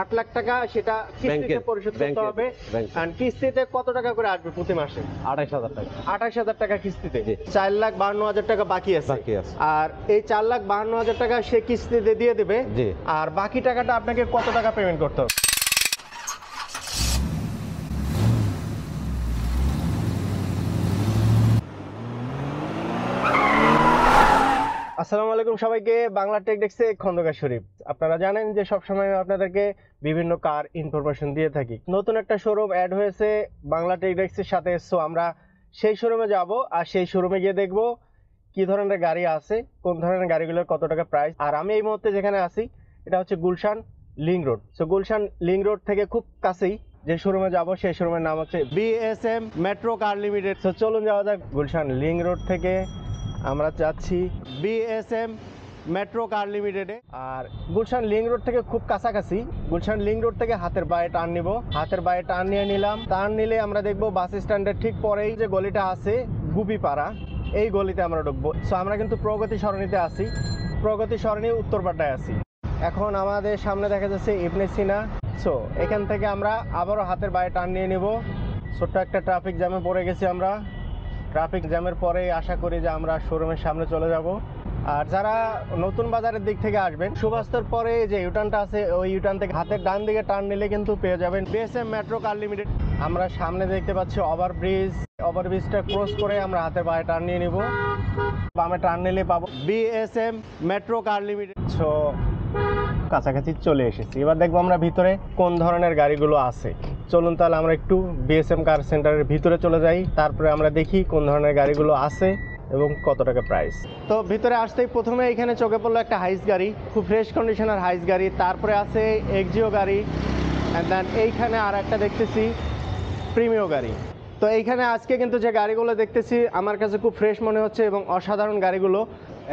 আট লাখ টাকা সেটা কিস্তিতে পরিশোধ করতে হবে। কিস্তিতে কত টাকা করে আসবে প্রতি মাসে আড়াইশ হাজার টাকা আঠাশ হাজার টাকা কিস্তিতে জি। চার লাখ বাহান্ন হাজার টাকা বাকি আছে বাকি আছে। আর এই চার লাখ বাহান্ন হাজার টাকা সে কিস্তিতে দিয়ে দেবে জি। আর বাকি টাকাটা আপনাকে কত টাকা পেমেন্ট করতে হবে আসসালামু আলাইকুম সবাইকে, বাংলা টেক ডেস্কে খন্দকার শরীফ। আপনারা জানেন যে সবসময় আমি আপনাদেরকে বিভিন্ন কার ইনফরমেশন দিয়ে থাকি। নতুন একটা শোরুম অ্যাড হয়েছে বাংলা টেক ডেস্কের সাথে সো আমরা সেই শোরুমে যাব আর সেই শোরুমে গিয়ে দেখব কি ধরনের গাড়ি আছে, কোন ধরনের গাড়িগুলোর কত টাকা প্রাইস আর আমি এই মুহূর্তে যেখানে আছি, এটা হচ্ছে Gulshan link road so Gulshan link road থেকে খুব কাছেই যে শোরুমে যাব, সেই শোরুমের নাম হচ্ছে BSM metro car limited so চলুন যাওয়া যাক গুলশান লিং রোড থেকে। আমরা যাচ্ছি বিএসএম মেট্রো কার লিমিটেডে আর গুলশান লিং রোড থেকে খুব কাছাকাছি। গুলশান লিং রোড থেকে হাতের বায়ে টার্ন নিব। হাতের বায়ে টার্ন নিয়ে নিলাম। টার্ন নিলে আমরা দেখব বাস স্ট্যান্ডের ঠিক পরেই যে গলিটা আছে, গুপিপাড়া, এই গলিতে আমরা ঢুকবো। সো আমরা কিন্তু প্রগতি সরণিতে আছি। প্রগতি সরণি উত্তরপাটায় আছি। এখন আমাদের সামনে দেখা যাচ্ছে ইবনে সিনা। সো এখান থেকে আমরা আবারও হাতের বায়ে টার্ন নিয়ে নিব। ছোট্ট একটা ট্রাফিক জ্যামে পড়ে গেছি আমরা। ট্রাফিক জ্যামের পরে আশা করি যে আমরা শোরুমের সামনে চলে যাব। আর যারা নতুন বাজারের দিক থেকে আসবেন, সুবাস্তর পরে যে ইউটার্নটা আছে, ওই ইউটার্ন থেকে হাতের ডান দিকে টার্ন নিলে কিন্তু পেয়ে যাবেন বিএসএম মেট্রো কার লিমিটেড আমরা সামনে দেখতে পাচ্ছি ওভার ব্রিজ ওভার ব্রিজটা ক্রস করে আমরা হাতের বায়ে টার্ন নিয়ে নিব। বামে টার্ন নিলে পাবো BSM metro car limited so কাছাকাছি চলে এসেছি। এবার দেখব আমরা ভিতরে কোন ধরনের গাড়িগুলো আছে। চলুন তাহলে আমরা একটু বিএসএম কার সেন্টারের ভিতরে চলে যাই। তারপরে আমরা দেখি কোন ধরনের গাড়িগুলো আছে এবং কত টাকা প্রাইস তো ভিতরে আসতেই প্রথমে এখানে চোখে পড়ল একটা হাইস গাড়ি, খুব ফ্রেশ কন্ডিশনের হাইস গাড়ি, তারপরে আছে এক্সিও গাড়ি অ্যান্ড দেন এইখানে আর একটা দেখতেছি প্রিমিও গাড়ি। তো এইখানে আজকে কিন্তু যে গাড়িগুলো দেখতেছি, আমার কাছে খুব ফ্রেশ মনে হচ্ছে এবং অসাধারণ গাড়িগুলো।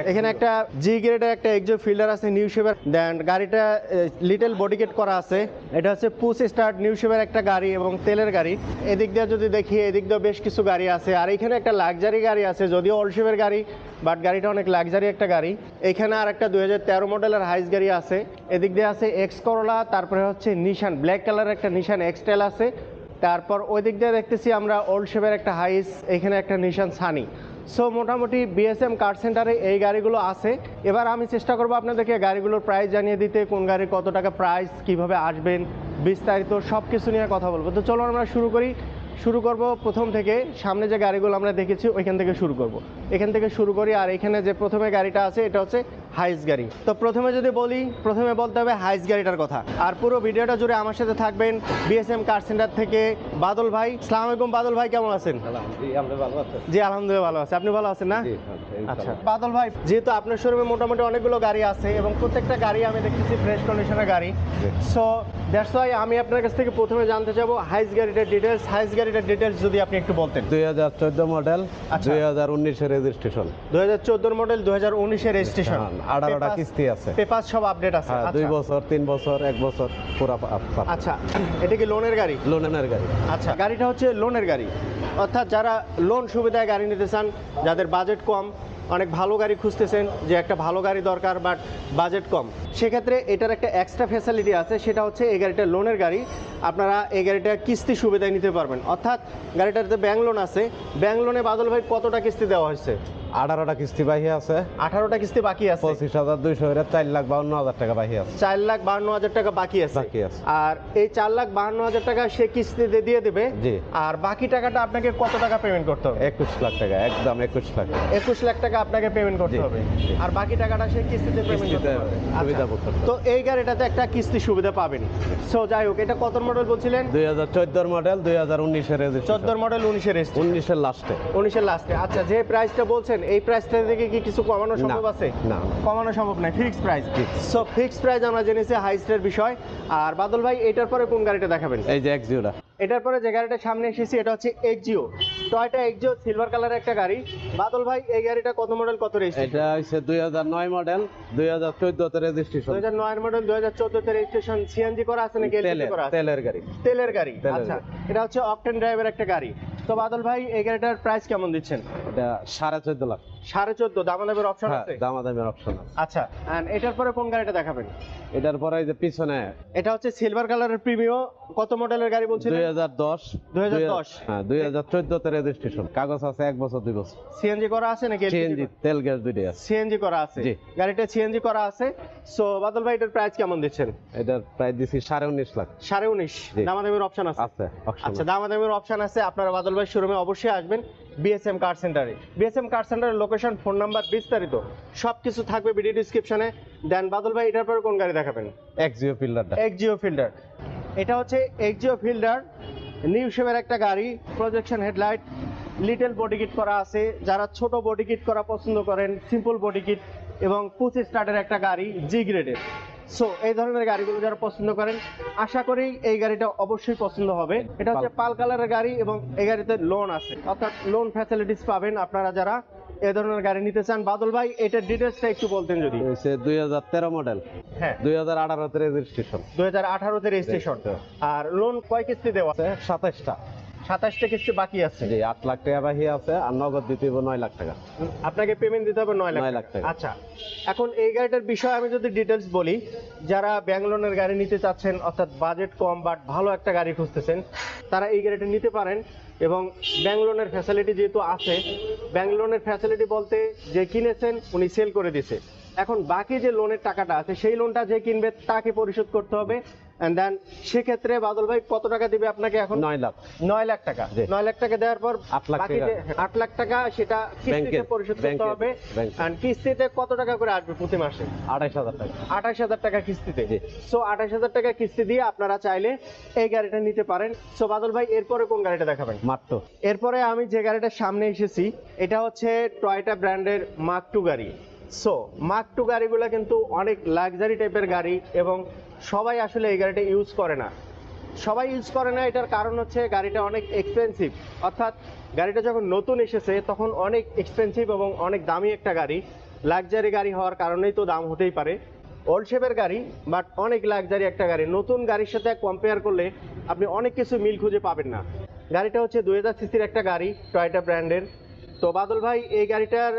এখানে একটা জি গ্রেডের একটা এক্সো ফিল্ডার আছে নিউ শেপের দেন গাড়িটা লিটল বডিকেট করা আছে। এটা হচ্ছে পুশ স্টার্ট নিউ শেপের একটা গাড়ি এবং তেলের গাড়ি। এদিক দিয়ে যদি দেখি এদিক দিয়ে বেশ কিছু গাড়ি আছে। আর এখানে একটা লাক্সারি গাড়ি আছে যদিও ওল্ড শেপের গাড়ি বাট গাড়িটা অনেক লাক্সারি একটা গাড়ি। এখানে আর একটা দুই মডেলের হাইস গাড়ি আছে। এদিক দিয়ে আছে এক্স করোলা তারপরে হচ্ছে নিশান ব্ল্যাক কালারের একটা নিশান এক্সটেল আছে। তারপর ওই দিক দিয়ে দেখতেছি আমরা ওল্ড শেপের একটা হাইস এখানে একটা নিশান সানি সো মোটামুটি বিএসএম কার্ড সেন্টারে এই গাড়িগুলো আছে। এবার আমি চেষ্টা করব আপনাদেরকে গাড়িগুলোর প্রাইস জানিয়ে দিতে, কোন গাড়ির কত টাকা প্রাইস কীভাবে আসবেন, বিস্তারিত সব কিছু নিয়ে কথা বলব। তো চলো আমরা শুরু করি। শুরু করব প্রথম থেকে, সামনে যে গাড়িগুলো আমরা দেখেছি, ওইখান থেকে শুরু করব। এখান থেকে শুরু করি, আর এখানে যে প্রথমে গাড়িটা আছে, এটা হচ্ছে হাইস গাড়ি। তো প্রথমে যদি বলি প্রথমে বলতে হবে হাইস গাড়িটার কথা। আর পুরো ভিডিওটা জুড়ে আমার সাথে থাকবেন বিএসএম কার সেন্টার থেকে বাদল ভাই। সালাম আলাইকুম বাদল ভাই কেমন আছেন? জি আলহামদুলিল্লাহ ভালো আছে। আপনি ভালো আছেন না? আচ্ছা। বাদল ভাই যেহেতু আপনার শোরুমে মোটামুটি অনেকগুলো গাড়ি আছে এবং প্রত্যেকটা গাড়ি আমি দেখতেছি ফ্রেশ কন্ডিশনের গাড়ি। সো দ্যাটস ওয়াই আমি আপনার কাছ থেকে প্রথমে জানতে চাবো হাইস গাড়িটার ডিটেলস হাইস গাড়িটার ডিটেলস যদি আপনি একটু বলতেন। দুই হাজার চোদ্দ মডেল আচ্ছা। দুই হাজার উনিশের রেজিস্ট্রেশন দুই হাজার চোদ্দোর মডেল দুই হাজার উনিশের রেজিস্ট্রেশন আঠারোটা কিস্তি আছে। পেপার সব আপডেট আছে। হ্যাঁ আচ্ছা। দুই বছর তিন বছর এক বছর পুরা আচ্ছা এটা কি লোনের গাড়ি? লোনের গাড়ি। আচ্ছা গাড়িটা হচ্ছে লোনের গাড়ি। অর্থাৎ যারা লোন সুবিধায় গাড়ি নিতে চান যাদের বাজেট কম অনেক ভালো গাড়ি খুঁজতেছেন যে একটা ভালো গাড়ি দরকার বাট বাজেট কম। সেক্ষেত্রে এটার একটা এক্সট্রা ফ্যাসিলিটি আছে সেটা হচ্ছে এই গাড়িটা লোনের গাড়ি। আপনারা এই গাড়িটা কিস্তি সুবিধায় নিতে পারবেন। অর্থাৎ গাড়িটাতে ব্যাংক লোন আছে। ব্যাংক লোনে বাদল ভাই কতটা কিস্তি দেওয়া হয়েছে? আঠারোটা কিস্তি বাহি আছে। আঠারোটা কিস্তি বাকি আছে। পঁচিশ হাজার দুইশো চার লাখ বাউন্ন হাজার টাকা বাহি আছে। চার লাখ বাহান্ন হাজার টাকা বাকি আছে। বাকি আছে। আর এই চার লাখ বাহান্ন হাজার টাকা সে কিস্তিতে দিয়ে দেবে। জি। আর বাকি টাকাটা আপনাকে কত টাকা পেমেন্ট করতে হবে? একুশ লাখ টাকা একদম একুশ লাখ একুশ লাখ টাকা আপনাকে পেমেন্ট করতে হবে। আর বাকি টাকাটা সে কিস্তিতে পেমেন্ট করতে কিস্তিতে পারবে। সুবিধা আচ্ছা। করতে তো এই গাড়িটাতে একটা কিস্তি সুবিধা পাবেন। সো যাই হোক এটা কত মডেল বলছিলেন? দুই হাজার চোদ্দোর মডেল দুই হাজার উনিশের চোদ্দোর মডেল উনিশের উনিশের লাস্টে উনিশের লাস্টে আচ্ছা যে প্রাইসটা বলছেন এই প্রাইসটা থেকে কি কিছু কমানো সম্ভব আছে? না। কমানো সম্ভব নয় fixed price so fixed price আমরা জেনেছি হাইস্টের বিষয়। আর বাদল ভাই এটার পরে কোন গাড়িটা দেখাবেন? এই যে এক্সিউটা এটার পরে যে গাড়িটা সামনে এসেছি এটা হচ্ছে এক্সিও টয়টা এক্সিও সিলভার কালারের একটা গাড়ি। বাদল ভাই এই গাড়িটা কত মডেল কত রেজিস্ট্রেশন এটা হচ্ছে দুই হাজার নয় মডেল দুই হাজার চোদ্দতে রেজিস্ট্রেশন দুই হাজার নয়ের মডেল দুই হাজার চোদ্দতে রেজিস্ট্রেশন সিএনজি করা আছে নাকি এলপিজি করা আছে? তেলের গাড়ি। তেলের গাড়ি আচ্ছা। এটা হচ্ছে অকটেন ড্রাইভের একটা গাড়ি। তো বাদল ভাই এই গাড়িটার প্রাইস কেমন দিচ্ছেন? এটা সাড়ে চোদ্দ লাখ। সাড়ে চোদ্দ দামাদামের অপশন হ্যাঁ আছে? দামাদামের অপশন আছে। আচ্ছা and এটার পরে কোন গাড়িটা দেখাবেন? এটার পরে এই যে পিছনে। এটা হচ্ছে সিলভার কালারের প্রিমিও কত মডেলের গাড়ি বলছিলেন? দুই হাজার দশ। 2010 হ্যাঁ দুই হাজার চোদ্দতে রেজিস্ট্রেশন কাগজ আছে এক বছর দুই বছর। সিএনজি করা আছে নাকি সিএনজি তেল গ্যাস দুইটাই আছে। সিএনজি করা আছে। জি। গাড়িটা সিএনজি করা আছে। সো বাদল ভাই এটার প্রাইস কেমন দিচ্ছেন? এটার প্রায় দিছি সাড়ে উনিশ লাখ। সাড়ে উনিশ। জি। দামাদামের অপশন আছে। আছে আচ্ছা আছে। দামাদামের অপশন আছে। আপনারা বাদল ভাই শোরুমে অবশ্যই আসবেন বিএসএম কার সেন্টারে বিএসএম কার সেন্টারের লোকেশন ফোন নাম্বার বিস্তারিত। সবকিছু থাকবে ভিডিও ডিসক্রিপশনে দেন বাদল ভাই এটার পরে কোন গাড়ি দেখাবেন? এক্সিও ফিল্ডারটা এক্সজিও ফিল্ডার এটা হচ্ছে এক্সজিও ফিল্ডার নিউ শেপের একটা গাড়ি projection headlight little body kit করা আছে। যারা ছোট বডি কিট করা পছন্দ করেন সিম্পল বডি কিট এবং পঁচিশ স্টার্টের একটা গাড়ি জি গ্রেডের সো এই ধরনের গাড়িগুলো যারা পছন্দ করেন আশা করি এই গাড়িটা অবশ্যই পছন্দ হবে। এটা হচ্ছে পাল কালারের গাড়ি এবং এই গাড়িতে লোন আছে। অর্থাৎ লোন ফ্যাসিলিটিস পাবেন আপনারা যারা এই ধরনের গাড়ি নিতে চান। বাদল ভাই এটার ডিটেলসটা একটু বলতেন যদি। হাজার তেরো মডেল হ্যাঁ। দুই হাজার আঠারোতে রেজিস্ট্রেশন দুই হাজার আঠারোতে রেজিস্ট্রেশন আর লোন কয় কিস্তি দেওয়া আছে? সাতাশটা। সাতাশটা কিস্তি বাকি আছে। জি আট লাখ টাকা বাকি আছে আর নগদ দিতে হবে নয় লাখ টাকা। আপনাকে পেমেন্ট দিতে হবে নয় লাখ টাকা। আচ্ছা এখন এই গাড়িটার বিষয়ে আমি যদি ডিটেলস বলি যারা ব্যাংক গাড়ি নিতে চাচ্ছেন অর্থাৎ বাজেট কম বাট ভালো একটা গাড়ি খুঁজতেছেন তারা এই গাড়িটা নিতে পারেন এবং ব্যাংক ফ্যাসিলিটি যেহেতু আছে ব্যাংক ফ্যাসিলিটি বলতে যে কিনেছেন উনি সেল করে দিছে এখন বাকি যে লোনের টাকাটা আছে সেই লোনটা যে কিনবে তাকে পরিশোধ করতে হবে। এন্ড দেন সেক্ষেত্রে বাদল ভাই কত টাকা দিবে আপনাকে এখন? নয় লাখ। নয় লাখ টাকা। নয় লাখ টাকা দেওয়ার পর আট লাখ বাকি টাকা। যে আট লাখ টাকা সেটা কিস্তিতে পরিশোধ করতে হবে। আর কিস্তিতে কত টাকা করে আসবে প্রতি মাসে? আড়াইশ হাজার টাকা। আঠাশ হাজার টাকা কিস্তিতে। সো আঠাশ হাজার টাকা কিস্তি দিয়ে আপনারা চাইলে এই গাড়িটা নিতে পারেন। সো বাদল ভাই এরপরে কোন গাড়িটা দেখাবেন? মাত্র। এরপরে আমি যে গাড়িটার সামনে এসেছি এটা হচ্ছে টয়টা ব্র্যান্ডের মার্ক টু গাড়ি। সো মার্ক টু গাড়িগুলো কিন্তু অনেক লাক্সারি টাইপের গাড়ি এবং সবাই আসলে এই গাড়িটা ইউজ করে না। সবাই ইউজ করে না, এটার কারণ হচ্ছে গাড়িটা অনেক এক্সপেন্সিভ অর্থাৎ গাড়িটা যখন নতুন এসেছে, তখন অনেক এক্সপেন্সিভ এবং অনেক দামি একটা গাড়ি। লাক্সারি গাড়ি হওয়ার কারণেই তো দাম হতেই পারে। ওল্ড শেপের গাড়ি বাট অনেক লাক্সারি একটা গাড়ি। নতুন গাড়ির সাথে কম্পেয়ার করলে আপনি অনেক কিছু মিল খুঁজে পাবেন না। গাড়িটা হচ্ছে দু হাজার সিসির একটা গাড়ি টয়টা ব্র্যান্ডের তো বাদল ভাই এই গাড়িটার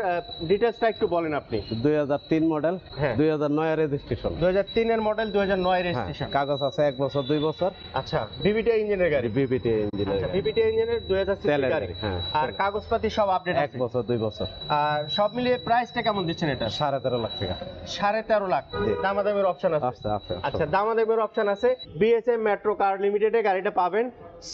ডিটেলসটা একটু বলেন আপনি। দুই হাজার তিন মডেল হ্যাঁ। দুই হাজার নয় রেজিস্ট্রেশন দুই হাজার তিনের মডেল দুই হাজার নয় হ্যাঁ, রেজিস্ট্রেশন কাগজ আছে এক বছর দুই বছর। আচ্ছা ভিভিটি ইঞ্জিনের গাড়ি? বিবিটি ইঞ্জিনের আচ্ছা ভিভিটি ইঞ্জিনের দুই হাজার সিসির তেলের গাড়ি গাড়ি, হ্যাঁ। আর কাগজপাতি সব আপডেট এক বছর দুই বছর। আর সব মিলিয়ে প্রাইসটা কেমন দিচ্ছেন এটা? সাড়ে তেরো লাখ টাকা। সাড়ে তেরো লাখ। জি। দামাদামের অপশন আছে? আচ্ছা আচ্ছা দামাদামের অপশন আছে। বিএসএম মেট্রো কার লিমিটেডে গাড়িটা পাবেন।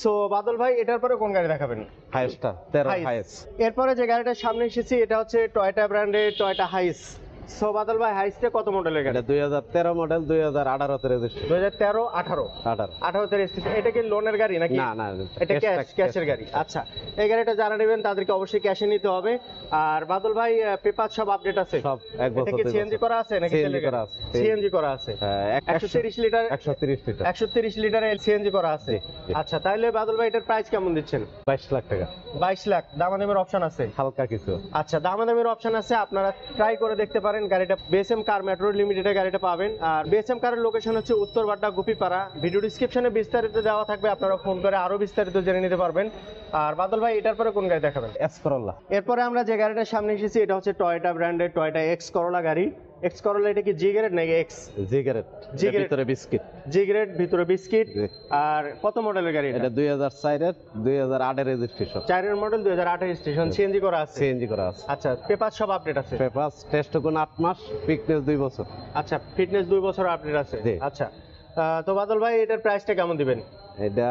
সো বাদল ভাই এটার পরে কোন গাড়ি দেখাবেন? হাইস্টটা তেরো হাইস। এরপরে যে গাড়িটার সামনে এসেছি এটা হচ্ছে টয়টা ব্র্যান্ডের টয়টা হাইস সো বাদল ভাই হাইসটা কত মডেলের গাড়ি? দুই হাজার তেরো মডেল দুই হাজার আঠারোতে রেজিস্ট্রেশন দুই হাজার তেরো আঠারো? আঠারো। আঠারোতে রেজিস্ট্রেশন এটা কি লোনের গাড়ি নাকি? না না এটা ক্যাশ ক্যাশের গাড়ি। আচ্ছা এই গাড়িটা যারা নেবেন তাদেরকে অবশ্যই ক্যাশে নিতে হবে। আর বাদল ভাই পেপার সব আপডেট আছে? সব এক বছর সিএনজি করা আছে নাকি CNG করা আছে। সিএনজি করা আছে। হ্যাঁ, এক- একশো লিটার একশো তিরিশ লিটার। একশো তিরিশ লিটারের সিএনজি করা আছে। আচ্ছা তাহলে বাদল ভাই এটার প্রাইস কেমন দিচ্ছেন? বাইশ লাখ টাকা। বাইশ লাখ। দামাদামের অপশন আছে? হালকা কিছু। আচ্ছা দামাদামের অপশন আছে। আপনারা ট্রাই করে দেখতে পারেন। গাড়িটা। বিএসএম কার মেট্রো লিমিটেডে গাড়িটা পাবেন। আর বিএসএম কারের লোকেশন হচ্ছে উত্তর বাড্ডা গুপিপাড়া। ভিডিও ডিসক্রিপশনে বিস্তারিত দেওয়া থাকবে আপনারা ফোন করে আরও বিস্তারিত জেনে নিতে পারবেন। আর বাদল ভাই এটার পরে কোন গাড়ি দেখাবেন? এক্স করোলা এরপরে আমরা যে গাড়িটার সামনে এসেছি এটা হচ্ছে টয়টা ব্র্যান্ডের টয়টা এক্স করোলা গাড়ি। এক্স করোলা এটা কি জি গ্রেড নাকি এক্স জিগারেট Zigarette। ভিতরে বিস্কিট। জি গ্রেড ভিতরে বিস্কিট। আর কত মডেলের গাড়ি এটা? এটা দুই হাজার চারের দুই হাজার আটের রেজিস্ট্রেশন চারের মডেল দুই হাজার আঠাশ স্টেশন সিএনজি করা আছে? সিএনজি করা আছে। আচ্ছা পেপার সব আপডেট আছে? পেপার টেস্ট কোন আট মাস ফিটনেস দুই বছর। আচ্ছা ফিটনেস দুই বছর আপডেট আছে। জি। আচ্ছা তো বাদল ভাই এটার প্রাইসটা কেমন দিবেন? এটা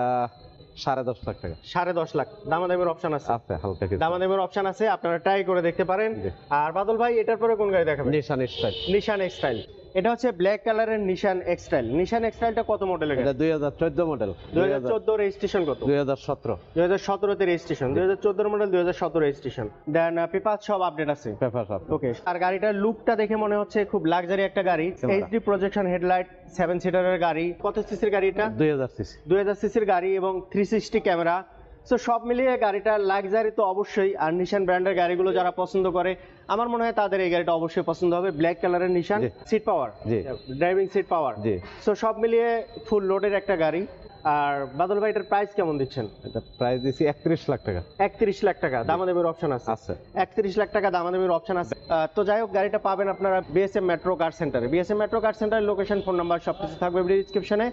সাড়ে দশ লাখ টাকা। সাড়ে দশ লাখ। দামাদামের অপশন আছে। আছে হালকা কিছু। দামাদামের অপশন আছে আপনারা ট্রাই করে দেখতে পারেন। আর বাদল ভাই এটার পরে কোন গাড়ি দেখাবেন? নিশান স্টাইল নিশান এক্সটাইল এটা হচ্ছে ব্ল্যাক কালারের নিশান এক্সটাইল নিশান এক্সটাইলটা কত মডেলের এটা দুই হাজার চোদ্দ মডেল দুই হাজার চোদ্দ রেজিস্ট্রেশন কত? দুই হাজার সতেরো। দুই হাজার সতেরোতে রেজিস্ট্রেশন দুই হাজার চোদ্দোর মডেল দুই হাজার সতেরো রেজিস্ট্রেশন দেন পেপার সব আপডেট আছে। পেপার সব। ওকে আর গাড়িটার লুকটা দেখে মনে হচ্ছে খুব লাক্সারি একটা গাড়ি। এইচডি প্রজেকশন হেডলাইট সেভেন সিটারের গাড়ি। কত সিসির গাড়ি এটা দুই হাজার সিসি দুই হাজার সিসির গাড়ি এবং থ্রি সিক্সটি ক্যামেরা সো সব মিলিয়ে গাড়িটা লাক্সারি তো অবশ্যই। আর নিশান ব্র্যান্ডের গাড়িগুলো যারা পছন্দ করে আমার মনে হয় তাদের এই গাড়িটা অবশ্যই পছন্দ হবে। ব্ল্যাক কালারের Nissan seat power. Driving seat power so সব মিলিয়ে ফুল লোডের একটা গাড়ি। আর বাদল ভাই এটার প্রাইস কেমন দিচ্ছেন? এটা প্রাইস দিছি একত্রিশ লাখ টাকা। একত্রিশ লাখ টাকা দামাদামির অপশন আছে। আছে। একত্রিশ লাখ টাকা দামাদামির অপশন আছে। তো যাই হোক গাড়িটা পাবেন আপনারা বিএসএম মেট্রো কার সেন্টারে বিএসএম মেট্রো কার সেন্টারের লোকেশন ফোন নাম্বার সবকিছু থাকবে ডিসক্রিপশনে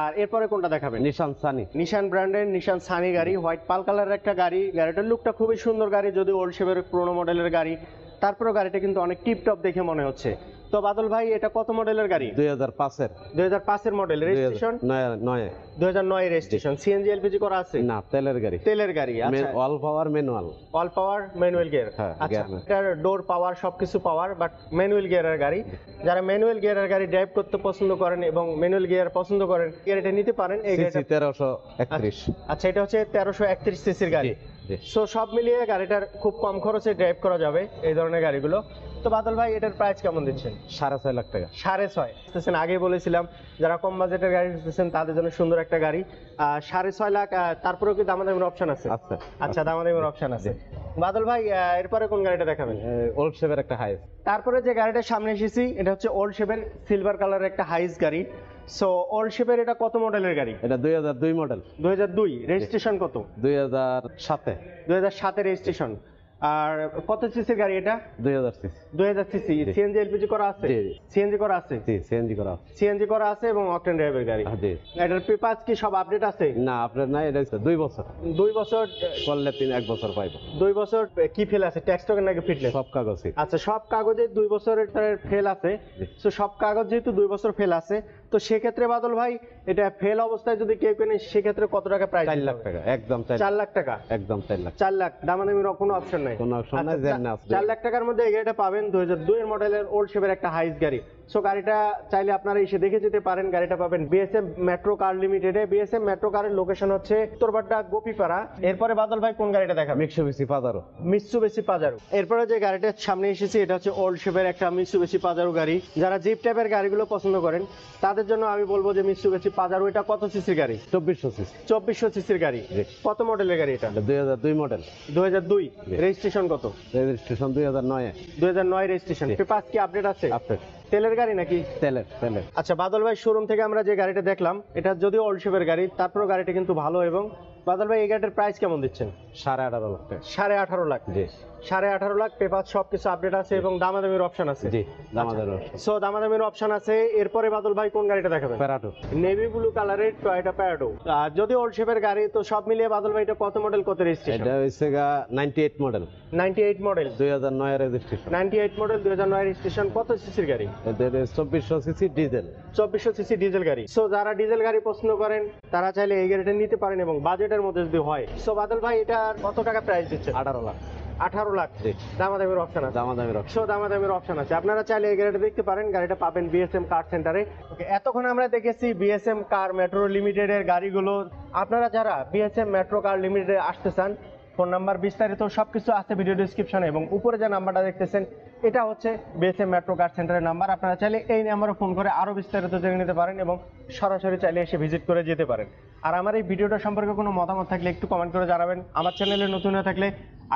আর এরপরে কোনটা দেখাবেন? নিশান সানি নিশান ব্র্যান্ডের নিশান সানি গাড়ি হোয়াইট পাল কালারের একটা গাড়ি। গাড়িটার লুকটা খুবই সুন্দর গাড়ি যদি ওল্ড শেপের পুরোনো মডেলের গাড়ি। তারপরেও গাড়িটা কিন্তু অনেক টিপটপ দেখে মনে হচ্ছে। তো বাদল ভাই এটা কত মডেলের গাড়ি? দুই হাজার পাঁচের। দুই হাজার পাঁচের মডেল রেজিস্ট্রেশন নয় নয়। দুই হাজার নয় রেজিস্ট্রেশন সিএনজি এলপিজি করা আছে? না তেলের গাড়ি। তেলের গাড়ি আচ্ছা। All power manual all power manual gear হ্যাঁ, আচ্ছা এটার ডোর পাওয়ার সবকিছু পাওয়ার বাট ম্যানুয়াল গিয়ারের গাড়ি। যারা ম্যানুয়াল গিয়ারের গাড়ি ড্রাইভ করতে পছন্দ করেন এবং ম্যানুয়াল গিয়ার পছন্দ করেন গাড়িটা নিতে পারেন। এই গাড়িটা তেরোশো একত্রিশ। আচ্ছা এটা হচ্ছে তেরোশো একত্রিশ সিসির গাড়ি। সো সব মিলিয়ে গাড়িটার খুব কম খরচে ড্রাইভ করা যাবে এই ধরনের গাড়িগুলো। তো বাদল ভাই এটার প্রাইস কেমন দিচ্ছেন? সাড়ে ছয় লাখ টাকা। সাড়ে ছয়। আগে বলেছিলাম যারা কম বাজেটের গাড়ি খুঁজতেছেন তাদের জন্য সুন্দর একটা গাড়ি। সাড়ে ছয় লাখ তারপরেও কি দামাদামির অপশন আছে? আছে। আচ্ছা দামাদামির অপশন আছে। বাদল ভাই এরপরে কোন গাড়িটা দেখাবেন? ওল্ড শেপের একটা হাইস তারপরে যে গাড়িটার সামনে এসেছি এটা হচ্ছে ওল্ড শেপের সিলভার কালারের একটা হাইস গাড়ি। সো ওল্ড শেপের এটা কত মডেলের গাড়ি? এটা দুই হাজার দুই মডেল দুই হাজার দুই। রেজিস্ট্রেশন কত? দুই হাজার সাতে। দুই হাজার সাতের রেজিস্ট্রেশন আর কত সিসির গাড়ি এটা? দুই হাজার সিসি। দুই হাজার সিসি। সিএনজি এলপিজি করা আছে। সিএনজি করা আছে? জি সিএনজি করা আছে। সিএনজি করা আছে এবং অকটেন ড্রাইভের গাড়ি? হ্যাঁ, জি। এটার পেপার কি? সব আপডেট আছে? না আপনার নাই এটা দুই বছর। দুই বছর করলে তিন এক বছর পাইব। দুই বছর কি ফেল আছে? ট্যাক্স টোকেন নাকি ফিটনেস সব কাগজই আচ্ছা সব কাগজে দুই বছরের ফেল আছে। তো সব কাগজ যেহেতু দুই বছর ফেল আছে তো সেক্ষেত্রে বাদল ভাই এটা ফেল অবস্থায় যদি কেউ কেনে সেক্ষেত্রে কত টাকা প্রায় চার লাখ টাকা একদম চার লাখ টাকা? একদম চার লাখ। চার লাখ। দামাদামির কোনো অপশন নাই। কোনো option নাই, আচ্ছা। চার লাখ টাকার মধ্যে এই গাড়িটা পাবেন দুই হাজার দুইয়ের মডেলের ওল্ড শেপের একটা হাইস গাড়ি। সো গাড়িটা চাইলে আপনারা এসে দেখে যেতে পারেন গাড়িটা পাবেন বিএসএম মেট্রো কার লিমিটেডে বিএসএম মেট্রো কারের লোকেশন হচ্ছে উত্তরপাড্ডা গোপীপাড়া। এরপরে বাদল ভাই কোন গাড়িটা দেখাবেন? মিক্সুবিসি পাদারো মিৎসুবেশি পাজারো এরপরে যে গাড়িটার সামনে এসেছি এটা হচ্ছে ওল্ড শেপের একটা মিৎসুবেশি পাজারো গাড়ি। যারা জিপ টাইপের গাড়িগুলো পছন্দ করেন তাদের জন্য আমি বলব যে মিৎসুবেশি পাজারো এটা কত সিসির গাড়ি? চব্বিশশো সিসি চব্বিশশো সিসির গাড়ি। কত মডেলের গাড়ি এটা? দুই হাজার দুই মডেল দুই হাজার দুই। রেজিস্ট্রেশন কত? রেজিস্ট্রেশন দুই হাজার নয়। দুই হাজার নয় রেজিস্ট্রেশন পেপার কি আপডেট আছে? আপনার তেলের গাড়ি নাকি? তেলের তেলের। আচ্ছা বাদল ভাই শোরুম থেকে আমরা যে গাড়িটা দেখলাম এটা যদিও অল্ড শেপের গাড়ি তারপরেও গাড়িটা কিন্তু ভালো এবং বাদল ভাই এই গাড়িটার প্রাইস কেমন দিচ্ছেন? সাড়ে আঠারো লাখ টাকা। সাড়ে আঠারো লাখ। জি। সাড়ে আঠারো লাখ পেপার সব কিছু আপডেট আছে এবং দামাদামির অপশন আছে। জি দামাদার সো দামাদামির অপশন আছে। এরপরে বাদল ভাই কোন গাড়িটা দেখাবেন? প্যারাটো নেভি ব্লু কালারের টয়োটা প্যারাডো যদি ওল্ড শেপের গাড়ি তো সব মিলিয়ে বাদল ভাই এটা কত মডেল কত রেজিস্ট্রেশন এটা হচ্ছে গা ninety eight model ninety eight model দুই হাজার নয় রেজিস্ট্রেশন নাইনটি এইট মডেল দুই হাজার নয় রেজিস্ট্রেশন কত সিসির গাড়ি? এদের চব্বিশশো সিসি ডিজেল চব্বিশশো সিসি ডিজেল গাড়ি। সো যারা ডিজেল গাড়ি পছন্দ করেন তারা চাইলে এই গাড়িটা নিতে পারেন এবং বাজেটের মধ্যে যদি হয়। সো বাদল ভাই এটা কত টাকা প্রাইস দিচ্ছে? আঠারো লাখ। আঠারো লাখ? জি। দামাদামির অপশন আছে? দামাদামি রক একশো দামাদামির অপশন আছে। আপনারা চাইলে এই গাড়িটা দেখতে পারেন। গাড়িটা পাবেন বিএসএম কার সেন্টারে এতক্ষণ আমরা দেখেছি বিএসএম কার মেট্রো লিমিটেডের গাড়িগুলো। আপনারা যারা বিএসএম মেট্রো কার লিমিটেডে আসতে চান ফোন নাম্বার বিস্তারিত সবকিছু আছে ভিডিও ডিসক্রিপশনে এবং উপরে যে নাম্বারটা দেখতেছেন এটা হচ্ছে বিএসএম মেট্রো কার সেন্টারের নাম্বার আপনারা চাইলে এই নাম্বারে ফোন করে আরও বিস্তারিত জেনে নিতে পারেন এবং সরাসরি চাইলে এসে ভিজিট করে যেতে পারেন। আর আমার এই ভিডিওটা সম্পর্কে কোনো মতামত থাকলে একটু কমেন্ট করে জানাবেন। আমার চ্যানেলে নতুন হয়ে থাকলে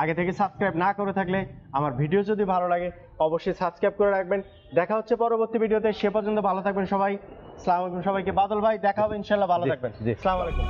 আগে থেকে সাবস্ক্রাইব না করে থাকলে আমার ভিডিও যদি ভালো লাগে অবশ্যই সাবস্ক্রাইব করে রাখবেন। দেখা হচ্ছে পরবর্তী ভিডিওতে। সে পর্যন্ত ভালো থাকবেন সবাই। সালাম আলাইকুম সবাইকে। বাদল ভাই দেখা হবে ইনশাল্লাহ ভালো থাকবেন। জি। সালাম আলাইকুম।